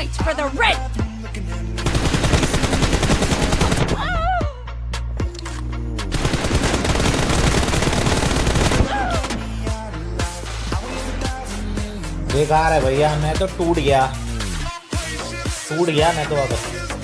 point for the red. बेकार है भैया, मैं तो टूट गया टूट गया मैं तो अब